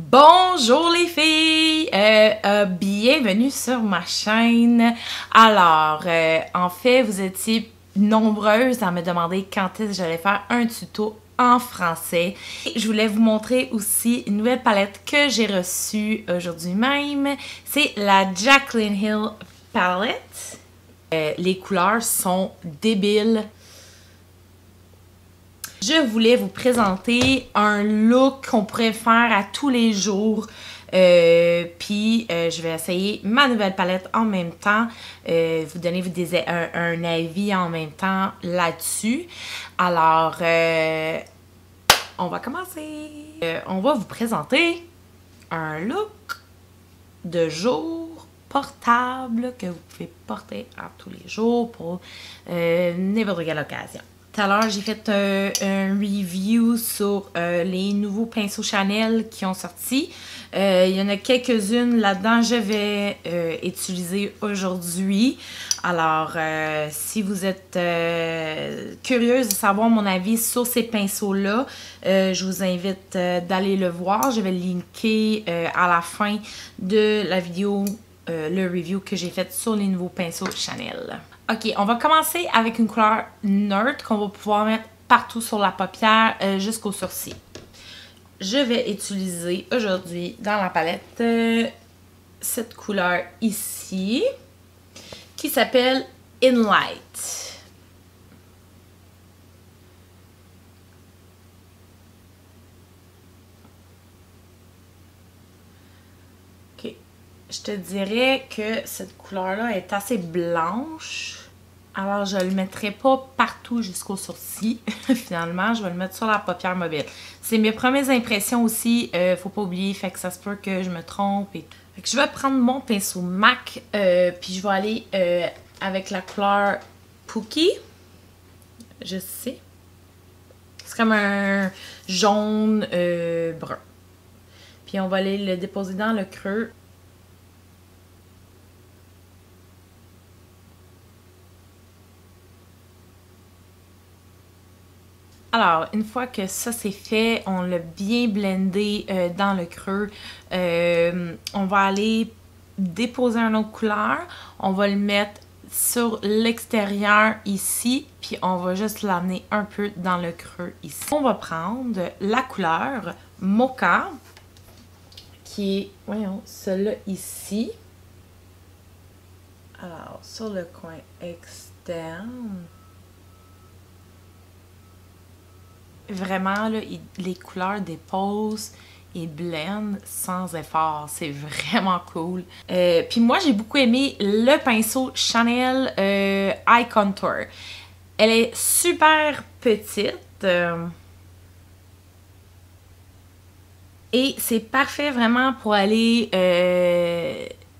Bonjour les filles, euh, euh, bienvenue sur ma chaîne. Alors, euh, en fait, vous étiez nombreuses à me demander quand est-ce que j'allais faire un tuto en français. je voulais vous montrer aussi une nouvelle palette que j'ai reçue aujourd'hui même. C'est la Jacqueline Hill Palette. les couleurs sont débiles. Je voulais vous présenter un look qu'on pourrait faire à tous les jours. Euh, puis euh, je vais essayer ma nouvelle palette en même temps, euh, vous donner des, un, avis en même temps là-dessus. Alors, on va commencer. on va vous présenter un look de jour portable que vous pouvez porter à tous les jours pour n'importe quelle occasion. J'ai fait euh, un review sur euh, les nouveaux pinceaux Chanel qui ont sorti. Euh, il y en a quelques-unes là-dedans je vais utiliser aujourd'hui. Alors, si vous êtes curieuse de savoir mon avis sur ces pinceaux-là, je vous invite d'aller le voir. Je vais le linker à la fin de la vidéo, le review que j'ai fait sur les nouveaux pinceaux Chanel. Ok, on va commencer avec une couleur neutre qu'on va pouvoir mettre partout sur la paupière euh, jusqu'au sourcil. Je vais utiliser aujourd'hui dans la palette euh, cette couleur ici qui s'appelle In Light. Je te dirais que cette couleur-là est assez blanche. Alors, je le mettrai pas partout jusqu'au sourcil. Finalement, je vais le mettre sur la paupière mobile. C'est mes premières impressions aussi. Euh, faut pas oublier, fait que ça se peut que je me trompe et tout. je vais prendre mon pinceau MAC, euh, puis je vais aller euh, avec la couleur Pookie. Je sais. C'est comme un jaune brun. Puis on va aller le déposer dans le creux Alors, une fois que ça c'est fait, on l'a bien blendé euh, dans le creux, euh, on va aller déposer une autre couleur. On va le mettre sur l'extérieur ici, puis on va juste l'amener un peu dans le creux ici. On va prendre la couleur Mocha, qui est, voyons, celle-là ici. Alors, sur le coin externe, vraiment, là, les couleurs déposent et blendent sans effort. C'est vraiment cool. Euh, puis moi, j'ai beaucoup aimé le pinceau Chanel euh, Eye Contour. Elle est super petite. Euh, et c'est parfait vraiment pour aller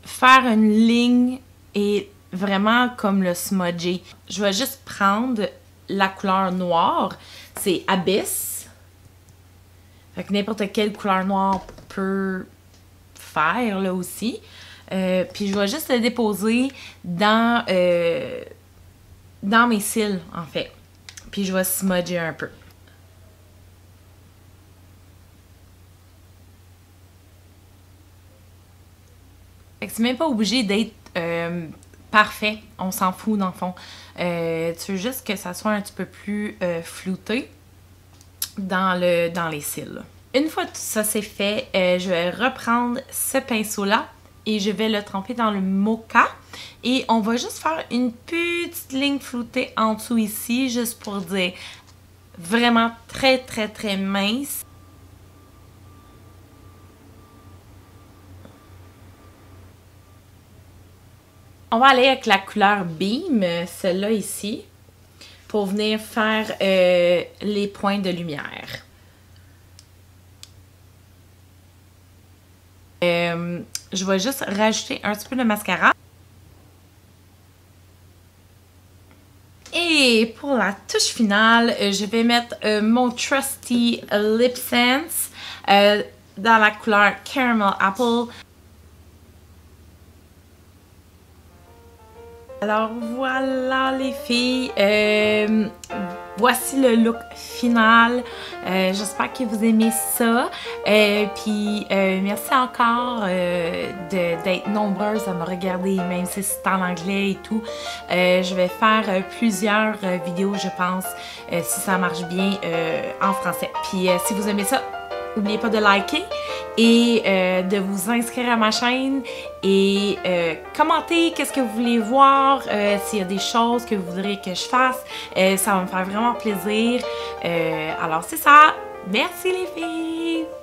faire une ligne et vraiment comme le smudger. Je vais juste prendre la couleur noire c'est Abyss. Fait que n'importe quelle couleur noire peut faire là aussi. Euh, puis je vais juste le déposer dans, euh, dans mes cils en fait. Puis je vais smudger un peu. Fait que c'est même pas obligé d'être euh, parfait. On s'en fout dans le fond. Euh, tu veux juste que ça soit un petit peu plus euh, flouté dans, le, dans les cils. Une fois tout ça c'est fait, euh, je vais reprendre ce pinceau-là et je vais le tremper dans le mocha. Et on va juste faire une petite ligne floutée en dessous ici, juste pour dire vraiment très très très mince. On va aller avec la couleur Beam, celle-là ici, pour venir faire euh, les points de lumière. Euh, je vais juste rajouter un petit peu de mascara. Et pour la touche finale, euh, je vais mettre mon Trusty Lip Sense dans la couleur Caramel Apple. Alors voilà les filles, euh, voici le look final. Euh, j'espère que vous aimez ça. Euh, puis merci encore d'être nombreuses à me regarder, même si c'est en anglais et tout. je vais faire plusieurs vidéos, je pense, si ça marche bien en français. Puis si vous aimez ça, n'oubliez pas de liker et euh, de vous inscrire à ma chaîne et euh, commenter qu'est-ce que vous voulez voir, euh, s'il y a des choses que vous voudriez que je fasse. ça va me faire vraiment plaisir. alors c'est ça. Merci les filles!